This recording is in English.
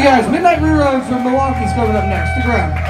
you guys. Midnight Reruns from Milwaukee's coming up next. Stick around.